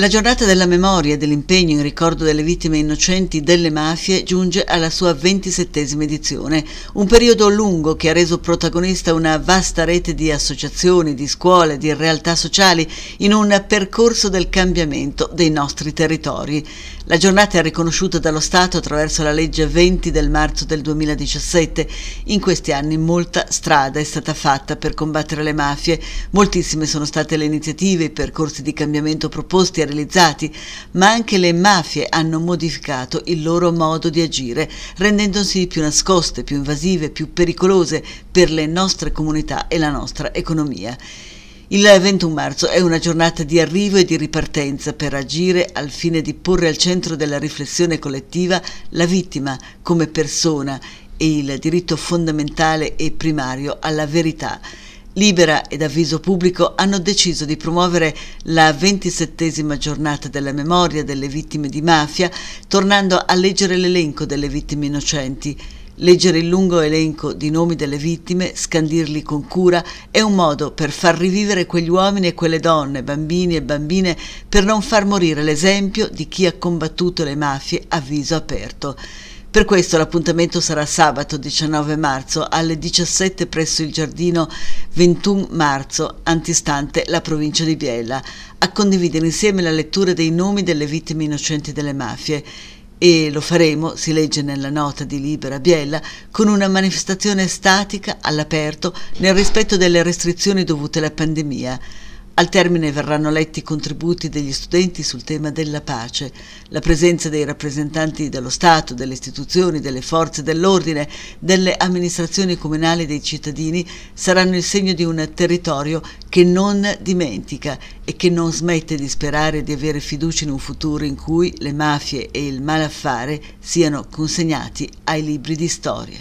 La giornata della memoria e dell'impegno in ricordo delle vittime innocenti delle mafie giunge alla sua ventisettesima edizione, un periodo lungo che ha reso protagonista una vasta rete di associazioni, di scuole, di realtà sociali in un percorso del cambiamento dei nostri territori. La giornata è riconosciuta dallo Stato attraverso la legge 20 del marzo del 2017. In questi anni molta strada è stata fatta per combattere le mafie, moltissime sono state le iniziative, i percorsi di cambiamento proposti e realizzati, ma anche le mafie hanno modificato il loro modo di agire, rendendosi più nascoste, più invasive, più pericolose per le nostre comunità e la nostra economia. Il 21 marzo è una giornata di arrivo e di ripartenza per agire al fine di porre al centro della riflessione collettiva la vittima come persona e il diritto fondamentale e primario alla verità. Libera ed Avviso Pubblico hanno deciso di promuovere la ventisettesima giornata della memoria delle vittime di mafia, tornando a leggere l'elenco delle vittime innocenti. Leggere il lungo elenco di nomi delle vittime, scandirli con cura, è un modo per far rivivere quegli uomini e quelle donne, bambini e bambine, per non far morire l'esempio di chi ha combattuto le mafie a viso aperto. Per questo l'appuntamento sarà sabato 19 marzo alle 17 presso il giardino 21 marzo, antistante la provincia di Biella, a condividere insieme la lettura dei nomi delle vittime innocenti delle mafie. E lo faremo, si legge nella nota di Libera Biella, con una manifestazione statica all'aperto nel rispetto delle restrizioni dovute alla pandemia. Al termine verranno letti i contributi degli studenti sul tema della pace. La presenza dei rappresentanti dello Stato, delle istituzioni, delle forze dell'ordine, delle amministrazioni comunali e dei cittadini saranno il segno di un territorio che non dimentica e che non smette di sperare di avere fiducia in un futuro in cui le mafie e il malaffare siano consegnati ai libri di storia.